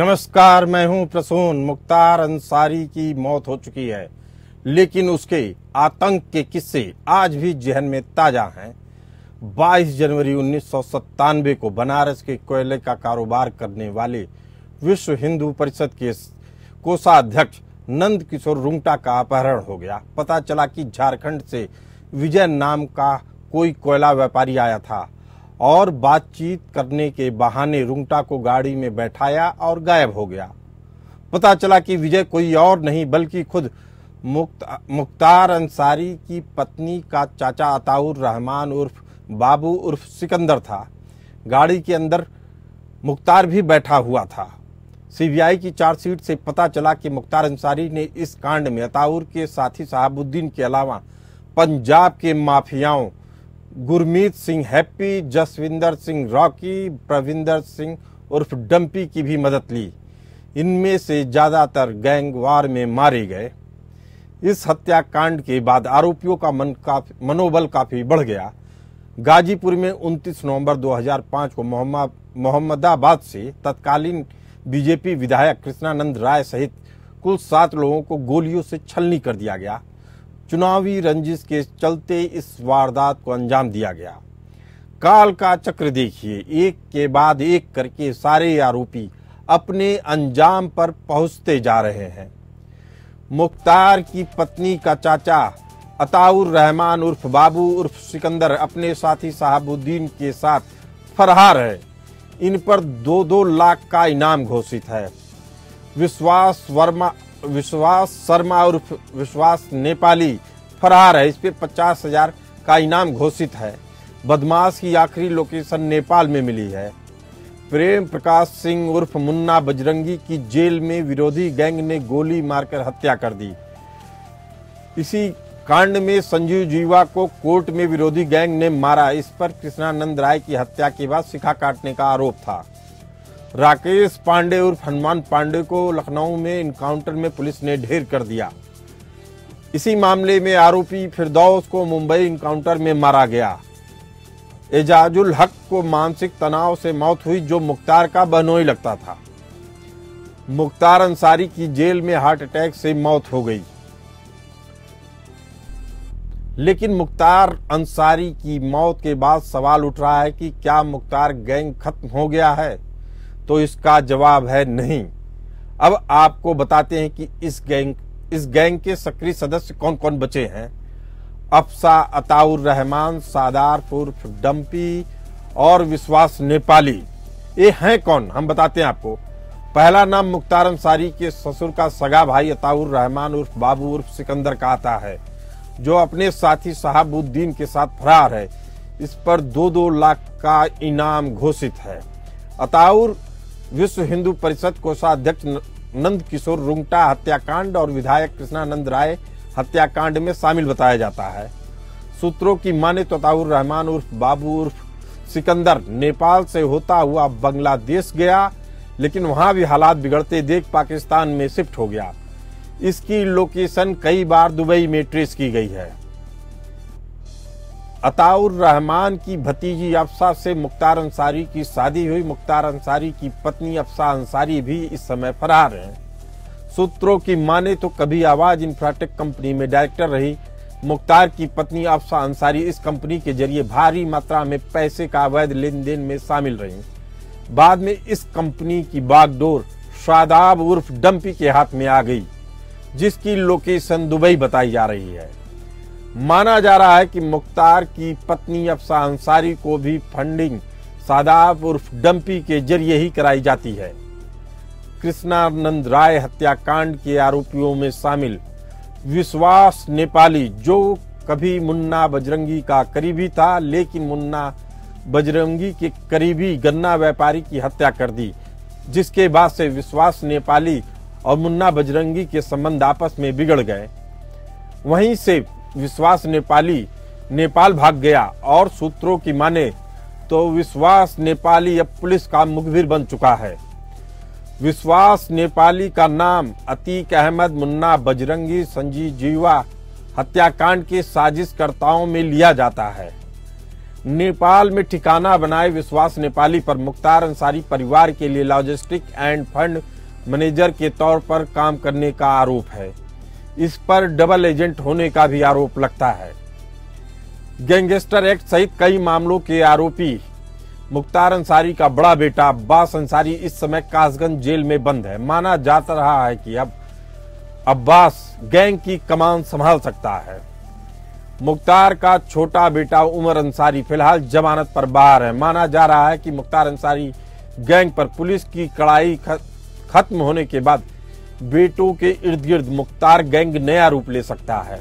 नमस्कार, मैं हूँ प्रसून। मुख्तार अंसारी की मौत हो चुकी है। लेकिन उसके आतंक के किस्से आज भी जहन में ताज़ा हैं। 22 जनवरी उन्नीस सौ सत्तानवे को बनारस के कोयले का कारोबार करने वाले विश्व हिंदू परिषद के कोषाध्यक्ष नंद किशोर रुंगटा का अपहरण हो गया। पता चला कि झारखंड से विजय नाम का कोई कोयला व्यापारी आया था। और बातचीत करने के बहाने रुंगटा को गाड़ी में बैठाया और गायब हो गया। पता चला कि विजय कोई और नहीं बल्कि खुद मुक्त, मुख्तार अंसारी की पत्नी का चाचा अताउर रहमान उर्फ़ बाबू उर्फ़ सिकंदर था। गाड़ी के अंदर मुख्तार भी बैठा हुआ था। सीबीआई की चार्जशीट से पता चला कि मुख्तार अंसारी ने इस कांड में अताउर के साथी साहबुद्दीन के अलावा पंजाब के माफियाओं गुरमीत सिंह हैप्पी, जसविंदर सिंह रॉकी, प्रविंदर सिंह उर्फ़ डंपी की भी मदद ली। इनमें से ज़्यादातर गैंग वार में मारे गए। इस हत्याकांड के बाद आरोपियों का मन काफ़ी, मनोबल काफ़ी बढ़ गया। गाजीपुर में 29 नवंबर 2005 को मोहम्मदाबाद से तत्कालीन बीजेपी विधायक कृष्णानंद राय सहित कुल सात लोगों को गोलियों से छलनी कर दिया गया। चुनावी रंजिश के चलते इस वारदात को अंजाम दिया गया। काल का चक्र देखिए, एक के बाद एक करके सारे आरोपी अपने अंजाम पर पहुँचते जा रहे हैं। मुख्तार की पत्नी का चाचा, अताउर रहमान उर्फ़ बाबू उर्फ़ सिकंदर अपने साथी साहबुद्दीन के साथ फरहार है। इन पर दो दो लाख का इनाम घोषित है। विश्वास वर्मा विश्वास शर्मा और विश्वास नेपाली फरार है। इस पर पचास हज़ार का इनाम घोषित है। बदमाश की आखिरी लोकेशन नेपाल में मिली है। प्रेम प्रकाश सिंह उर्फ़ मुन्ना बजरंगी की जेल में विरोधी गैंग ने गोली मारकर हत्या कर दी। इसी कांड में संजीव जीवा को कोर्ट में विरोधी गैंग ने मारा। इस पर कृष्णानंद राय की हत्या के बाद शिखा काटने का आरोप था। राकेश पांडे उर्फ़ हनुमान पांडे को लखनऊ में इनकाउंटर में पुलिस ने ढेर कर दिया। इसी मामले में आरोपी फिरदौस को मुंबई इनकाउंटर में मारा गया। एजाजुल हक को मानसिक तनाव से मौत हुई जो मुख्तार का बहनोई लगता था। मुख्तार अंसारी की जेल में हार्ट अटैक से मौत हो गई। लेकिन मुख्तार अंसारी की मौत के बाद सवाल उठ रहा है कि क्या मुख्तार गैंग खत्म हो गया है? तो इसका जवाब है नहीं। अब आपको बताते हैं कि इस गैंग इस गैंग के सक्रिय सदस्य कौन कौन बचे हैं। अफसा, अताउर रहमान, सादार उर्फ़ डम्पी और विश्वास नेपाली। ये हैं कौन? हम बताते हैं आपको। पहला नाम मुख्तार अंसारी के ससुर का सगा भाई अताउर रहमान उर्फ़ बाबू उर्फ़ सिकंदर का आता है, जो अपने साथी साहबुद्दीन के साथ फरार है। इस पर दो दो लाख का इनाम घोषित है। अताउर विश्व हिंदू परिषद कोषाध्यक्ष नंद किशोर रुंगटा हत्याकांड और विधायक कृष्णानंद राय हत्याकांड में शामिल बताया जाता है। सूत्रों की माने तो रहमान उर्फ़ बाबू उर्फ़ सिकंदर नेपाल से होता हुआ बांग्लादेश गया, लेकिन वहाँ भी हालात बिगड़ते देख पाकिस्तान में शिफ्ट हो गया। इसकी लोकेशन कई बार दुबई में ट्रेस की गई है। अताउर रहमान की भतीजी अफसा से मुख्तार अंसारी की शादी हुई। मुख्तार अंसारी की पत्नी अफसा अंसारी भी इस समय फरार हैं। सूत्रों की माने तो कभी आवाज़ इंफ्राटेक कंपनी में डायरेक्टर रही। मुख्तार की पत्नी अफसा अंसारी इस कंपनी के ज़रिए भारी मात्रा में पैसे का अवैध लेन देन में शामिल रही। बाद में इस कंपनी की बागडोर शादाब उर्फ़ डंपी के हाथ में आ गई, जिसकी लोकेशन दुबई बताई जा रही है। माना जा रहा है कि मुख्तार की पत्नी अफसा अंसारी को भी फंडिंग सादाब उर्फ़ डंपी के ज़रिए ही कराई जाती है। कृष्णानंद राय हत्याकांड के आरोपियों में शामिल। विश्वास नेपाली, जो कभी मुन्ना बजरंगी का करीबी था, लेकिन मुन्ना बजरंगी के करीबी गन्ना व्यापारी की हत्या कर दी, जिसके बाद से विश्वास नेपाली और मुन्ना बजरंगी के संबंध आपस में बिगड़ गए। वहीं से विश्वास नेपाली, नेपाल भाग गया और सूत्रों की माने तो विश्वास नेपाली अब पुलिस का मुखबिर बन चुका है। विश्वास नेपाली का नाम अतीक अहमद, मुन्ना बजरंगी, संजीव जीवा हत्याकांड के साजिशकर्ताओं में लिया जाता है। नेपाल में ठिकाना बनाए विश्वास नेपाली पर मुख्तार अंसारी परिवार के लिए लॉजिस्टिक एंड फंड मैनेजर के तौर पर काम करने का आरोप है। इस पर डबल एजेंट होने का भी आरोप लगता है। गैंगस्टर एक्ट सहित कई मामलों के आरोपी, मुख्तार अंसारी का बड़ा बेटा, अब्बास अंसारी इस समय कासगंज जेल में बंद है। माना जाता रहा है कि अब अब्बास गैंग की कमान संभाल सकता है। मुख्तार का छोटा बेटा उमर अंसारी फ़िलहाल जमानत पर बाहर है। माना जा रहा है कि मुख्तार अंसारी गैंग पर पुलिस की कड़ाई खत्म होने के बाद बेटों के इर्द गिर्द मुख्तार गैंग नया रूप ले सकता है।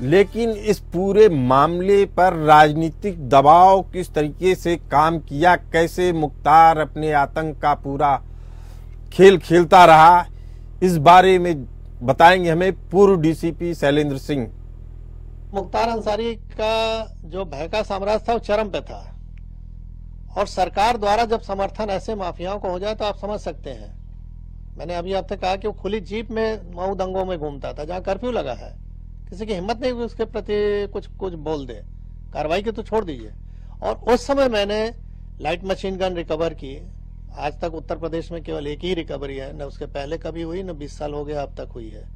लेकिन इस पूरे मामले पर राजनीतिक दबाव किस तरीके से काम किया, कैसे मुख्तार अपने आतंक का पूरा खेल खेलता रहा, इस बारे में बताएँगे हमें पूर्व डीसीपी शैलेंद्र सिंह। मुख्तार अंसारी का जो भय का साम्राज्य था, वो चरम पे था। और सरकार द्वारा जब समर्थन ऐसे माफियाओं को हो जाए तो आप समझ सकते हैं। मैंने अभी आपसे कहा कि वो खुली जीप में मऊ दंगों में घूमता था, जहाँ कर्फ्यू लगा है। किसी की हिम्मत नहीं हुई उसके प्रति कुछ कुछ बोल दे। कार्रवाई की तो छोड़ दीजिए। और उस समय मैंने लाइट मशीन गन रिकवर की। आज तक उत्तर प्रदेश में केवल एक ही रिकवरी है, न उसके पहले कभी हुई, न बीस साल हो गया अब तक हुई है।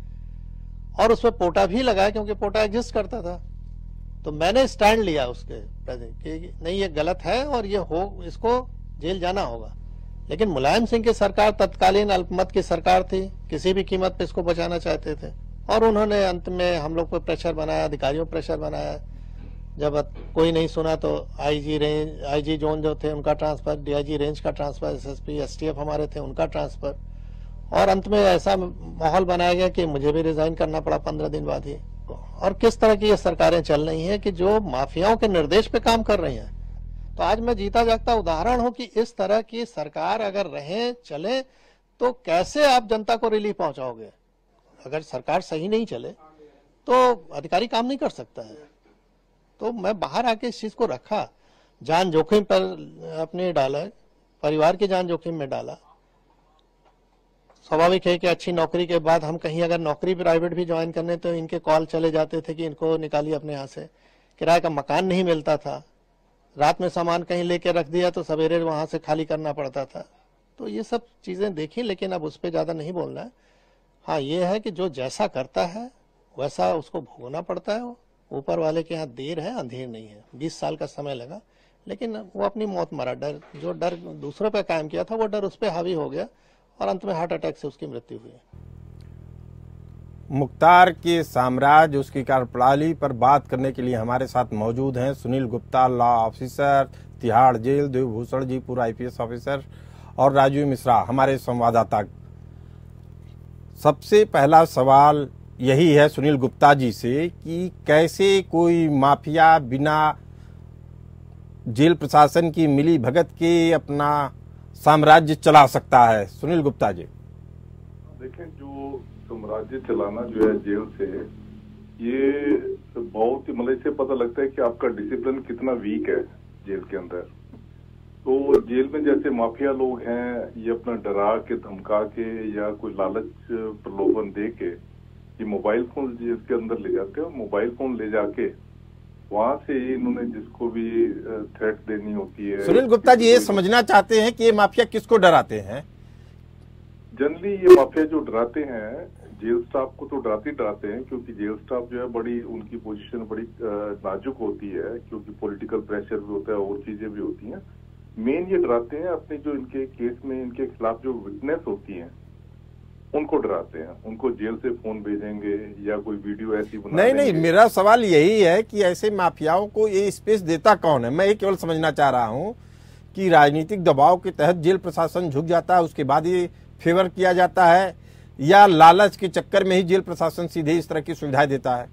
और उसमें पोटा भी लगाया क्योंकि पोटा एग्जिस्ट करता था। तो मैंने स्टैंड लिया उसके प्रति कि नहीं, ये गलत है और ये हो, इसको जेल जाना होगा। लेकिन मुलायम सिंह की सरकार तत्कालीन अल्पमत की सरकार थी, किसी भी कीमत पे इसको बचाना चाहते थे। और उन्होंने अंत में हम लोग पर प्रेशर बनाया, अधिकारियों प्रेशर बनाया। जब कोई नहीं सुना तो आईजी रेंज आईजी जोन जो थे उनका ट्रांसफ़र डीआईजी रेंज का ट्रांसफ़र एसएसपी एसटीएफ हमारे थे उनका ट्रांसफ़र। और अंत में ऐसा माहौल बनाया गया कि मुझे भी रिजाइन करना पड़ा पंद्रह दिन बाद ही। और किस तरह की ये सरकारें चल रही हैं कि जो माफियाओं के निर्देश पे काम कर रही हैं। तो आज मैं जीता जागता उदाहरण हूँ कि इस तरह की सरकार अगर रहे, चले तो कैसे आप जनता को रिलीफ पहुंचाओगे? अगर सरकार सही नहीं चले तो अधिकारी काम नहीं कर सकता है। तो मैं बाहर आके इस चीज़ को रखा, जान जोखिम पर अपने डाला, परिवार की जान जोखिम में डाला स्वाभाविक है कि अच्छी नौकरी के बाद हम कहीं अगर नौकरी प्राइवेट भी ज्वाइन करने तो इनके कॉल चले जाते थे कि इनको निकालिए अपने यहाँ से। किराए का मकान नहीं मिलता था। रात में सामान कहीं लेके रख दिया तो सवेरे वहाँ से खाली करना पड़ता था। तो ये सब चीज़ें देखी, लेकिन अब उस पर ज़्यादा नहीं बोलना है। हाँ ये है कि जो जैसा करता है, वैसा उसको भोगना पड़ता है। ऊपर वाले के यहाँ देर है, अंधेर नहीं है। बीस साल का समय लगा। लेकिन वो अपनी मौत मरा। डर, जो डर दूसरों पे कायम किया था, वो डर उस पर हावी हो गया। और अंत में हार्ट अटैक से उसकी मृत्यु हुई। मुख्तार के साम्राज्य, उसकी कार्यप्रणाली पर बात करने के लिए हमारे साथ मौजूद हैं Sunil Gupta, law officer, Tihar jail, Devbhushan ji, पूरा आईपीएस ऑफिसर और राजीव मिश्रा, हमारे संवाददाता। सबसे पहला सवाल यही है सुनील गुप्ता जी से कि कैसे कोई माफिया बिना जेल प्रशासन की मिली भगत के अपना साम्राज्य चला सकता है। सुनील गुप्ता जी। देखें जो साम्राज्य चलाना जो है जेल से, ये बहुत ही मतलब इससे पता लगता है कि आपका डिसिप्लिन कितना वीक है जेल के अंदर। तो जेल में जैसे माफिया लोग हैं, ये अपना डरा के, धमका के, या कोई लालच प्रलोभन दे के कि मोबाइल फ़ोन जिसके अंदर ले जाते हैं मोबाइल फ़ोन ले जाके वहाँ से ही इन्होंने जिसको भी थ्रेट देनी होती है। सुनील गुप्ता जी ये समझना चाहते हैं कि ये माफिया किसको डराते हैं? जनरली ये माफिया जो डराते हैं जेल स्टाफ को तो डराते डराते हैं क्योंकि जेल स्टाफ जो है बड़ी उनकी पोजीशन बड़ी नाजुक होती है क्योंकि पॉलिटिकल प्रेशर भी होता है और चीज़ें भी होती हैं। मेन ये डराते हैं अपने जो इनके केस में इनके खिलाफ जो विटनेस होती हैं उनको डराते हैं उनको जेल से फ़ोन भेजेंगे या कोई वीडियो ऐसी बना नहीं नहीं मेरा सवाल यही है कि ऐसे माफियाओं को ये स्पेस देता कौन है? मैं ये केवल समझना चाह रहा हूँ कि राजनीतिक दबाव के तहत जेल प्रशासन झुक जाता है उसके बाद ये फेवर किया जाता है या लालच के चक्कर में ही जेल प्रशासन सीधे इस तरह की सुविधाएँ देता है?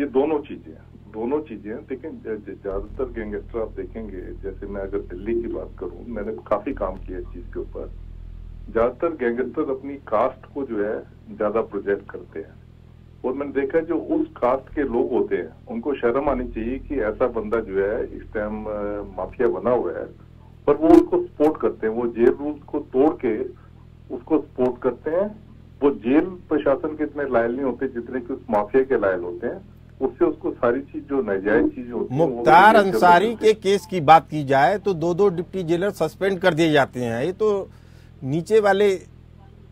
ये दोनों चीज़ें दोनों चीज़ें लेकिन ज़्यादातर गैंगस्टर आप देखेंगे जैसे मैं अगर दिल्ली की बात करूँ मैंने काफ़ी काम किया इस चीज़ के ऊपर। ज़्यादातर गैंगस्टर अपनी कास्ट को जो है ज़्यादा प्रोजेक्ट करते हैं। और मैंने देखा जो उस कास्ट के लोग होते हैं उनको शर्म आनी चाहिए कि ऐसा बंदा जो है इस टाइम माफिया बना हुआ है पर वो उसको सपोर्ट करते हैं। वो जेल रूल को तोड़ के उसको सपोर्ट करते हैं। वो जेल प्रशासन के इतने लायल नहीं होते जितने कि उस माफिया के लायल होते हैं। उससे उसको सारी चीज़ जो नाजायज चीज़ होती है मुख्तार अंसारी के केस की बात की जाए तो दो दो डिप्टी जेलर सस्पेंड कर दिए जाते हैं। ये तो नीचे वाले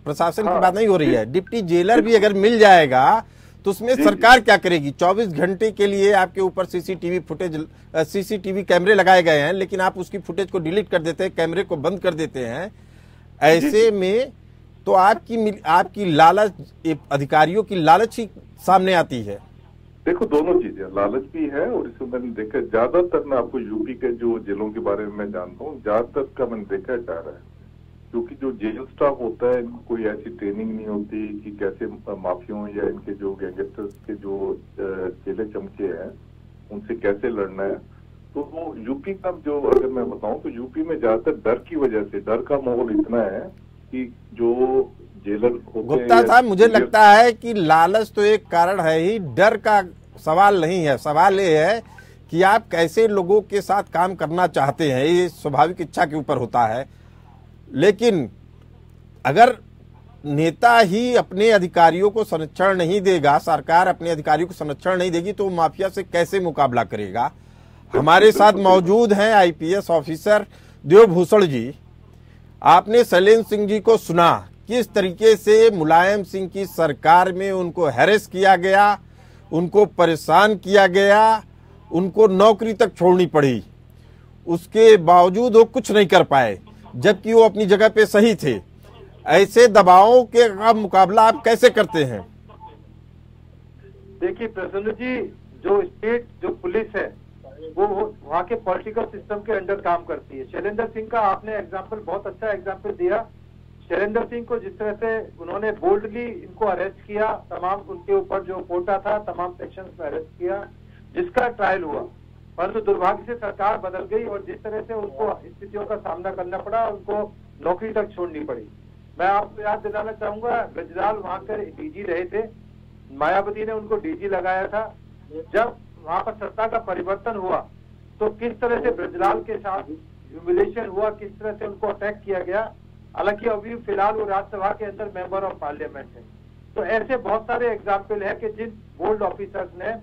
प्रशासन हाँ। की बात नहीं हो रही है। डिप्टी जेलर भी अगर मिल जाएगा तो उसमें सरकार क्या करेगी? 24 घंटे के लिए आपके ऊपर सीसीटीवी फुटेज सीसीटीवी कैमरे लगाए गए हैं लेकिन आप उसकी फुटेज को डिलीट कर देते हैं कैमरे को बंद कर देते हैं। ऐसे में तो आपकी आपकी लालच अधिकारियों की लालच ही सामने आती है। देखो दोनों चीज़ें लालच भी है और इसमें मैंने देखा ज़्यादातर मैं आपको यूपी के जो जेलों के बारे में मैं जानता हूँ ज़्यादातर का मैंने देखा जा रहा है। क्योंकि जो जेल स्टाफ होता है इनको कोई ऐसी ट्रेनिंग नहीं होती कि कैसे माफियों या इनके जो गैंगस्टर्स के जो चेले चमचे हैं उनसे कैसे लड़ना है। तो वो यूपी का जो अगर मैं बताऊँ तो यूपी में ज़्यादातर डर की वजह से डर का माहौल इतना है कि जो जेलर गुप्ता साहब मुझे लगता है कि लालच तो एक कारण है ही डर का सवाल नहीं है। सवाल ये है कि आप कैसे लोगों के साथ काम करना चाहते हैं? ये स्वाभाविक इच्छा के ऊपर होता है। लेकिन अगर नेता ही अपने अधिकारियों को संरक्षण नहीं देगा सरकार अपने अधिकारियों को संरक्षण नहीं देगी तो माफिया से कैसे मुकाबला करेगा? हमारे साथ मौजूद हैं आईपीएस ऑफिसर देवभूषण जी। आपने शैलेंद्र सिंह जी को सुना किस तरीके से मुलायम सिंह की सरकार में उनको हैरेस किया गया उनको परेशान किया गया उनको नौकरी तक छोड़नी पड़ी उसके बावजूद वो कुछ नहीं कर पाए। जबकि वो अपनी जगह पे सही थे। ऐसे दबावों के का मुकाबला आप कैसे करते हैं? देखिए, प्रसन्न जी, जो स्टेट जो पुलिस है, वो वहाँ के पॉलिटिकल सिस्टम के अंडर काम करती है। शैलेंद्र सिंह का आपने एग्ज़ाम्पल बहुत अच्छा एग्ज़ाम्पल दिया। शैलेंद्र सिंह को जिस तरह से उन्होंने बोल्डली इनको अरेस्ट किया, तमाम उनके ऊपर जो कोटा था, तमाम सेक्शन अरेस्ट किया, जिसका ट्रायल हुआ परंतु दुर्भाग्य से सरकार बदल गई और जिस तरह से उनको स्थितियों का सामना करना पड़ा, उनको नौकरी तक छोड़नी पड़ी। मैं आपको याद दिलाना चाहूँगा ब्रजलाल वहाँ के डीजी रहे थे। मायावती ने उनको डीजी लगाया था। जब वहाँ पर सत्ता का परिवर्तन हुआ तो किस तरह से ब्रजलाल के साथ ह्यूमिलेशन हुआ, किस तरह से उनको अटैक किया गया? हालाँकि अभी फ़िलहाल वो राज्यसभा के अंदर मेंबर ऑफ़ पार्लियामेंट है। तो ऐसे बहुत सारे एग्ज़ाम्पल है कि जिन बोल्ड ऑफिसर्स ने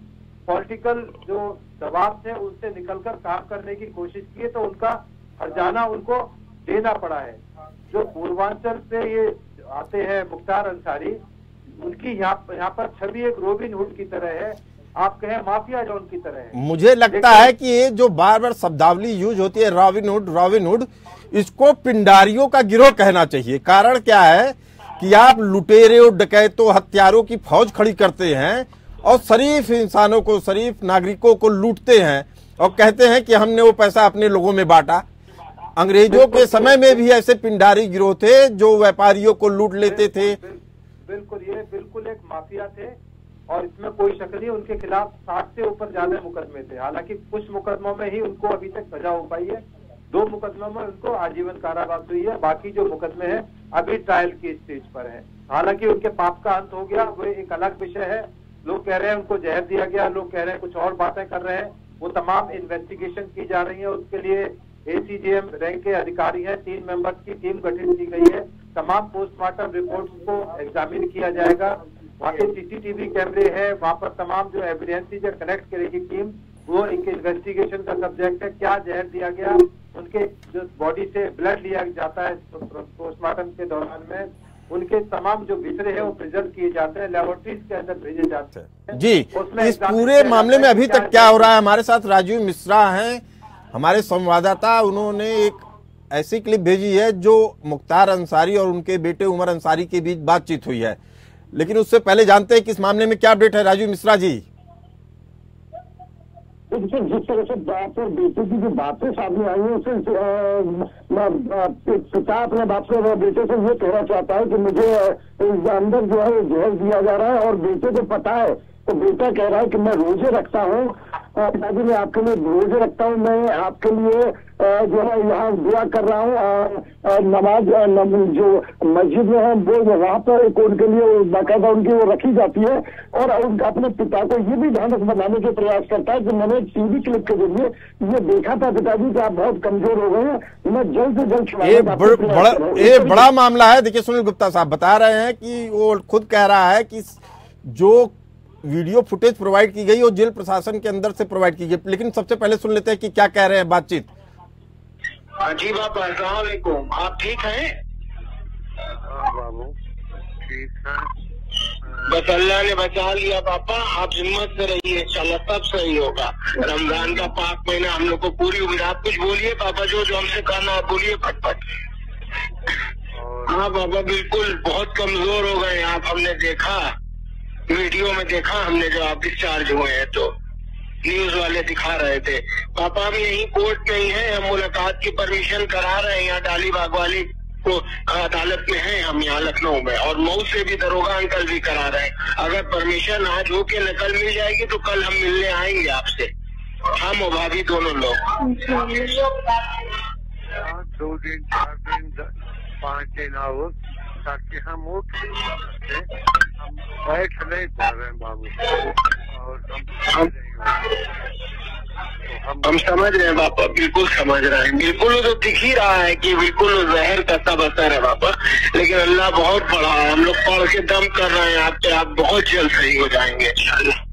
पॉलिटिकल जो दबाव थे उनसे निकलकर काम करने की कोशिश की है तो उनका हरजाना उनको देना पड़ा है। जो पूर्वांचल से ये आते हैं मुख्तार अंसारी उनकी यहाँ यहाँ पर छवि एक रोबिन हुड की तरह है। आप कहें माफिया जॉन की तरह है। मुझे लगता है कि ये जो बार बार शब्दावली यूज़ होती है रॉबिनहुड रॉबिनहुड इसको पिंडारियों का गिरोह कहना चाहिए। कारण क्या है कि आप लुटेरे और डकैतों हत्यारों की फौज खड़ी करते हैं और शरीफ इंसानों को शरीफ नागरिकों को लूटते हैं और कहते हैं कि हमने वो पैसा अपने लोगों में बांटा। अंग्रेज़ों के समय में भी ऐसे पिंडारी गिरोह थे जो व्यापारियों को लूट लेते थे। बिल्कुल ये बिल्कुल एक माफिया थे और इसमें कोई शक नहीं उनके खिलाफ साठ से ऊपर ज़्यादा मुकदमे थे। हालाँकि कुछ मुकदमों में ही उनको अभी तक सजा हो पाई है। दो मुकदमों में उनको आजीवन कारावास हुई है। बाकी जो मुकदमे हैं अभी ट्रायल की स्टेज पर है। हालाँकि उनके पाप का अंत हो गया वो एक अलग विषय है। लोग कह रहे हैं, उनको जहर दिया गया, लोग कह रहे हैं कुछ और बातें कर रहे हैं। वो तमाम इन्वेस्टिगेशन की जा रही है, उसके लिए एसीजेएम रैंक के अधिकारी हैं, तीन मेंबर्स की टीम गठित की गई है। तमाम पोस्टमार्टम रिपोर्ट्स को एग्जामिन किया जाएगा। वहाँ के सीसीटीवी कैमरे हैं, वहाँ पर तमाम जो एविडेंसेज है कनेक्ट करेगी टीम वो एक इन्वेस्टिगेशन का सब्जेक्ट है। क्या जहर दिया गया उनके जो बॉडी से ब्लड लिया जाता है पोस्टमार्टम के दौरान में। उनके तमाम जो बिचरे हैं वो प्रिजर्व किए जाते हैं लेबोरेटरीज के अंदर भेजे जाते हैं। जी उसमें इस पूरे मामले में अभी तक क्या हो रहा है? हमारे साथ राजीव मिश्रा हैं हमारे संवाददाता उन्होंने एक ऐसी क्लिप भेजी है जो मुख्तार अंसारी और उनके बेटे उमर अंसारी के बीच बातचीत हुई है। लेकिन उससे पहले जानते हैं कि इस मामले में क्या अपडेट है? राजीव मिश्रा जी। देखिए जिस तरह से बाप और बेटे की जो बातें सामने आई है, उसे पिता अपने बाप से बेटे से ये कहना चाहता है कि मुझे अंदर जो है जहर दिया जा रहा है और बेटे को पता है तो बेटा कह रहा है कि मैं रोज़े रखता हूँ। दादी मैं आपके लिए रोज़े रखता हूँ। मैं आपके लिए जो है यहाँ दुआ कर रहा हूँ। नमाज़ नम, जो मस्जिद में है वो वहाँ पर एक उनके लिए बाकायदा उनकी वो रखी जाती है। और उनका अपने पिता को ये भी ध्यान बनाने के प्रयास करता है कि मैंने टीवी क्लिप के ज़रिए ये देखा था पिताजी कि आप बहुत कमज़ोर हो गए हैं। मैं जल्द से जल्द ये बड़। ये बड़ा मामला है। देखिए सुनील गुप्ता साहब बता रहे हैं कि वो खुद कह रहा है कि जो वीडियो फुटेज प्रोवाइड की गई और जेल प्रशासन के अंदर से प्रोवाइड की गई। लेकिन सबसे पहले सुन लेते हैं कि क्या कह रहे हैं बातचीत। हाँ जी बाबा असलाकुम आप ठीक हैं? बस अल्लाह ने बचा लिया, पापा। आप हिम्मत से रहिए, इंशाल्लाह सब सही होगा। रमज़ान का पाक महीना, हम लोग को पूरी उम्मीद। आप कुछ बोलिए, पापा, जो जो हमसे करना है बोलिए फटफट। हाँ पापा, बिल्कुल। बहुत कमज़ोर हो गए आप, हमने देखा। वीडियो में देखा, हमने जब आप डिस्चार्ज हुए हैं तो न्यूज़ वाले दिखा रहे थे। पापा हम यही कोर्ट में ही हैं, हम मुलाकात की परमिशन करा रहे हैं यहाँ डाली बाग वाली को अदालत में है, हम यहाँ लखनऊ में। और मऊ से भी दरोगा अंकल भी करा रहे हैं। अगर परमिशन आज हो के नकल मिल जाएगी तो कल हम मिलने आएँगे आपसे। हम और भाभी दोनों लोग। हाँ दो दिन, चार दिन पाँच दिन आओ। ताकि हम उठ सके। हम बैठ नहीं पा रहे हैं बाबू। और हम नहीं हो। तो हम हम समझ रहे हैं पापा बिल्कुल समझ रहे हैं। बिल्कुल तो दिख ही रहा है कि बिल्कुल जहर का सब असर है बापा लेकिन अल्लाह बहुत बड़ा है। हम लोग पढ़ के दम कर रहे हैं। आप पे आप बहुत जल्द सही हो जाएँगे इंशाल्लाह।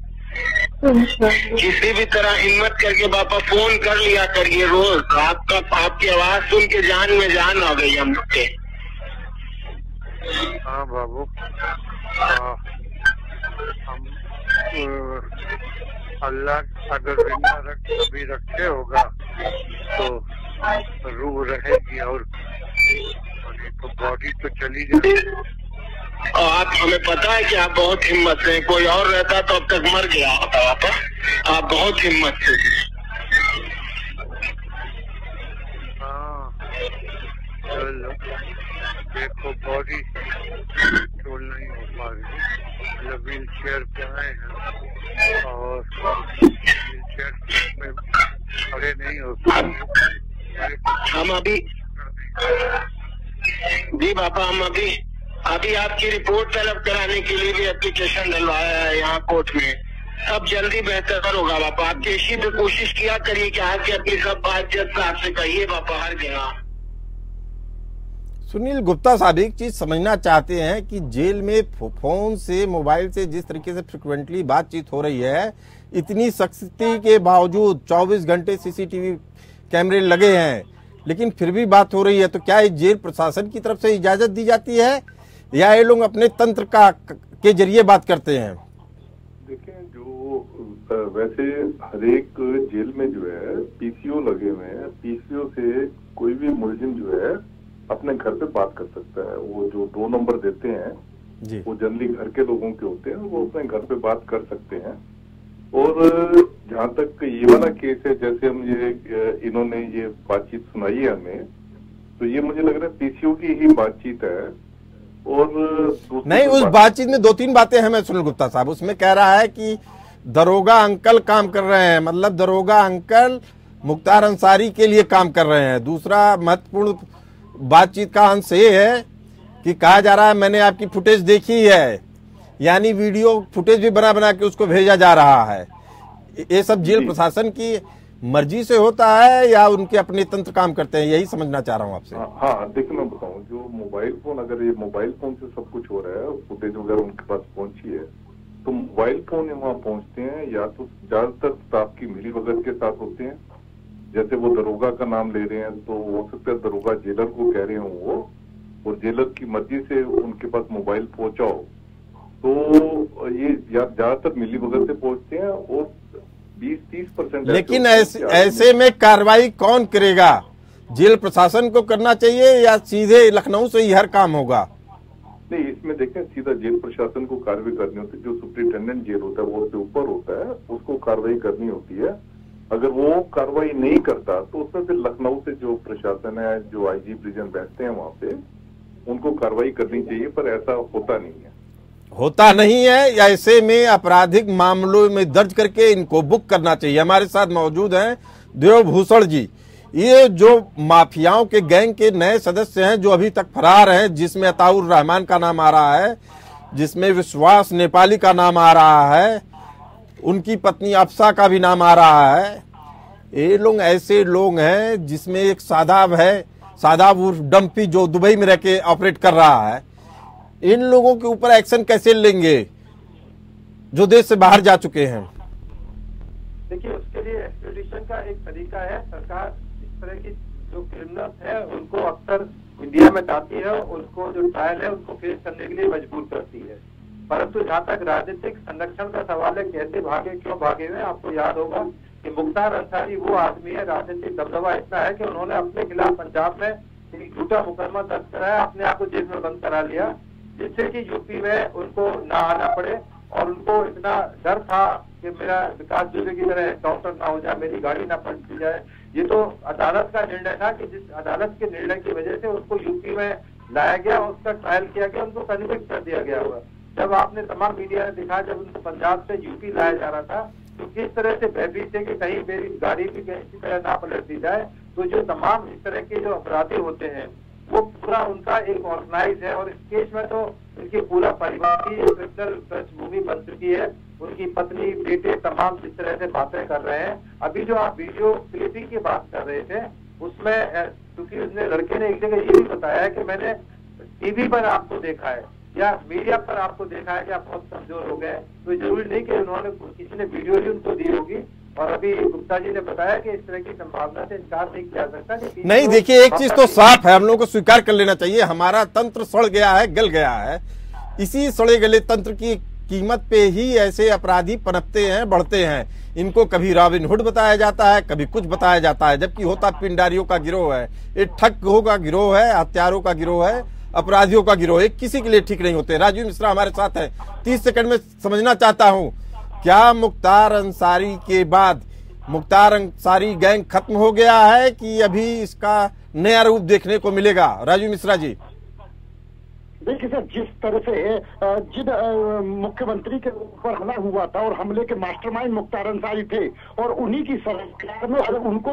किसी भी तरह हिम्मत करके बापा फ़ोन कर लिया करिए रोज। आपका आपकी आवाज़ सुन के जान में जान आ गई हम लोग के। हाँ बाबू। हाँ, हम अल्लाह अगर ज़िंदा रख कभी रखे होगा। तो रूह रहेगी और तो बॉडी तो चली जाएगी। और आप हमें पता है कि आप बहुत हिम्मत से हैं। कोई और रहता तो अब तक मर गया होता आप बहुत हिम्मत से हम अभी जी पापा हम अभी अभी आपकी रिपोर्ट तलब कराने के लिए भी एप्लीकेशन डलवाया है यहाँ कोर्ट में। सब जल्दी बेहतर होगा पापा आपके इसी पे कोशिश किया करिए कि आके अपनी सब बात जज साहब से कहिए पापा हर जगह। सुनील गुप्ता साहब, एक चीज़ समझना चाहते हैं कि जेल में फ़ोन से, मोबाइल से जिस तरीके से फ्रिक्वेंटली बातचीत हो रही है, इतनी सख्ती के बावजूद 24 घंटे सीसीटीवी कैमरे लगे हैं। लेकिन फिर भी बात हो रही है तो क्या जेल प्रशासन की तरफ़ से इजाज़त दी जाती है? या ये लोग अपने तंत्र का के ज़रिए बात करते हैं? देखें जो वैसे हर एक जेल में जो है पीसीओ लगे हुए हैं। पीसीओ से कोई भी मुलजिम जो है अपने घर पे बात कर सकता है। वो जो दो नंबर देते हैं जी। वो जनरली घर के लोगों के होते हैं वो अपने घर पे बात कर सकते हैं। और जहाँ तक ये वाला केस है जैसे हम ये इन्होंने ये बातचीत सुनाई है हमें तो ये मुझे लग रहा है पीसीओ की ही बातचीत है। और नहीं जो उस बातचीत में दो तीन बातें हैं मैं सुनील गुप्ता साहब। उसमें कह रहा है कि दरोगा अंकल काम कर रहे हैं। मतलब दरोगा अंकल मुख्तार अंसारी के लिए काम कर रहे हैं। दूसरा महत्वपूर्ण बातचीत का अंश ये है कि कहा जा रहा है मैंने आपकी फुटेज देखी है। यानी वीडियो फुटेज भी बना बना के उसको भेजा जा रहा है। ये सब जेल प्रशासन की मर्ज़ी से होता है या उनके अपने तंत्र काम करते हैं यही समझना चाह रहा हूँ आपसे। हाँ हाँ देखिए मैं बताऊँ जो मोबाइल फ़ोन अगर ये मोबाइल फ़ोन से सब कुछ हो रहा है फुटेज वगैरह उनके पास पहुँची है तो मोबाइल फ़ोन वहाँ पहुँचते हैं या तो ज़्यादातर स्टाफ की मिली भगत के साथ होते हैं जैसे वो दरोगा का नाम ले रहे हैं तो हो सकता है दरोगा जेलर को कह रहे हो वो और जेलर की मर्ज़ी से उनके पास मोबाइल पहुंचाओ तो ये ज़्यादातर मिली भगत से पहुँचते हैं और 20-30 परसेंट लेकिन ऐसे ऐसे में कार्रवाई कौन करेगा? जेल प्रशासन को करना चाहिए या सीधे लखनऊ से ही हर काम होगा? नहीं इसमें देखें सीधा जेल प्रशासन को कार्रवाई करनी होती है। जो सुप्रिंटेंडेंट जेल होता है वो उससे ऊपर होता है उसको कार्रवाई करनी होती है। अगर वो कार्रवाई नहीं करता तो उसमें फिर लखनऊ से जो प्रशासन है जो आईजी प्रिजन बैठते हैं वहाँ पे उनको कार्रवाई करनी चाहिए पर ऐसा होता नहीं है। होता नहीं है या ऐसे में आपराधिक मामलों में दर्ज करके इनको बुक करना चाहिए। हमारे साथ मौजूद हैं देवभूषण जी। ये जो माफियाओं के गैंग के नए सदस्य हैं, जो अभी तक फरार हैं, जिसमें अताउर रहमान का नाम आ रहा है, जिसमें विश्वास नेपाली का नाम आ रहा है, उनकी पत्नी अफसा का भी नाम आ रहा है। ये लोग ऐसे लोग हैं जिसमें एक सादाब है, सादाब उर्फ़ डम्पी जो दुबई में रह के ऑपरेट कर रहा है। इन लोगों के ऊपर एक्शन कैसे लेंगे? जो देश से बाहर जा चुके हैं। देखिए, उसके लिए एक्सट्रेडिशन का एक तरीका है। सरकार इस तरह की जो क्रिमिनल्स है, उनको अक्सर इंडिया में लाती है उनको जो ट्रायल है उनको फेस करने के लिए मजबूर करती है। परंतु जहाँ तक राजनीतिक संरक्षण का सवाल है, कैसे भागे, क्यों भागे हुए आपको याद होगा कि मुख्तार अंसारी, वो आदमी है, राजनीतिक दबदबा इतना है कि उन्होंने अपने खिलाफ पंजाब में एक झूठा मुकदमा दर्ज कराया, अपने आप को जेल में बंद करा लिया। जिससे कि यूपी में उनको ना आना पड़े और उनको इतना डर था कि मेरा विकास दुबे की तरह डॉक्टर ना हो जाए, मेरी गाड़ी ना पलट जाए। ये तो अदालत का निर्णय था कि जिस अदालत के निर्णय की वजह से उसको यूपी में लाया गया उसका ट्रायल किया गया, उनको कन्विक्ट कर दिया गया हुआ। जब आपने तमाम मीडिया ने दिखा, जब उनको पंजाब से यूपी लाया जा रहा था तो किस तरह से भयभीत थे कि कहीं मेरी गाड़ी भी किसी तरह ना पलट दी जाए तो जो तमाम इस तरह के जो अपराधी होते हैं वो पूरा उनका एक ऑर्गेनाइज है और इस केस में तो इनके पूरा परिवार की क्रिमिनल पृष्ठभूमि बन चुकी है। उनकी पत्नी, बेटे तमाम जिस तरह से बातें कर रहे हैं। अभी जो आप वीडियो क्लिपिंग की बात कर रहे थे, उसमें क्योंकि उसने लड़के ने एक जगह ये भी बताया है कि मैंने टीवी पर आपको देखा है या मीडिया पर आपको देखा है कि आप बहुत कमज़ोर हो गए तो ज़रूरी नहीं कि उन्होंने, किसी ने वीडियो भी उनको दी होगी। और अभी गुप्ता जी ने बताया कि इस तरह की संभावना से इनकार नहीं किया जा सकता नहीं देखिए एक चीज़ तो साफ़ है हम लोग को स्वीकार कर लेना चाहिए। हमारा तंत्र सड़ गया है गल गया है। इसी सड़े गले तंत्र की कीमत पे ही ऐसे अपराधी पनपते हैं बढ़ते हैं। इनको कभी रॉबिन हुड बताया जाता है कभी कुछ बताया जाता है जबकि होता पिंडारियों का गिरोह है। ये ठग का गिरोह है हत्यारों का गिरोह है अपराधियों का गिरोह है किसी के लिए ठीक नहीं होते। राजीव मिश्रा हमारे साथ है। तीस सेकंड में समझना चाहता हूँ क्या मुख्तार अंसारी के बाद मुख्तार अंसारी गैंग खत्म हो गया है कि अभी इसका नया रूप देखने को मिलेगा? राजू मिश्रा जी। देखिए सर, जिस तरह से जिन मुख्यमंत्री के ऊपर हमला हुआ था और हमले के मास्टरमाइंड मुख्तार अंसारी थे और उन्हीं की सरकार में अगर उनको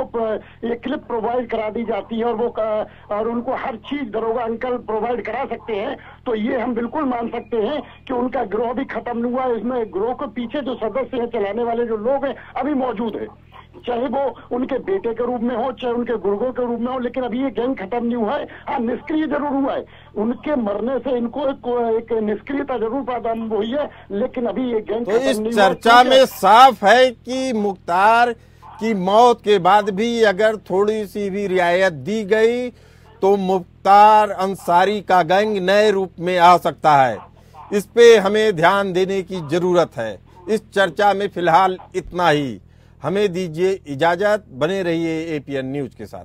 ये क्लिप प्रोवाइड करा दी जाती है और वो और उनको हर चीज़, दरोगा, अंकल प्रोवाइड करा सकते हैं तो ये हम बिल्कुल मान सकते हैं कि उनका ग्रोह भी खत्म हुआ। इसमें ग्रोह के पीछे जो सदस्य है, चलाने वाले जो लोग हैं, अभी मौजूद है। चाहे वो उनके बेटे के रूप में हो चाहे उनके गुर्गों के रूप में हो लेकिन अभी ये गैंग खत्म नहीं हुआ है। हाँ निष्क्रिय ज़रूर हुआ है। उनके मरने से इनको एक, एक निष्क्रियता ज़रूर प्रारंभ हुई है लेकिन अभी ये गैंग तो इस चर्चा में साफ़ है कि मुख्तार की मौत के बाद भी अगर थोड़ी सी भी रियायत दी गई तो मुख्तार अंसारी का गैंग नए रूप में आ सकता है। इस पे हमें ध्यान देने की ज़रूरत है। इस चर्चा में फ़िलहाल इतना ही। हमें दीजिए इजाज़त बने रहिए एपीएन न्यूज़ के साथ।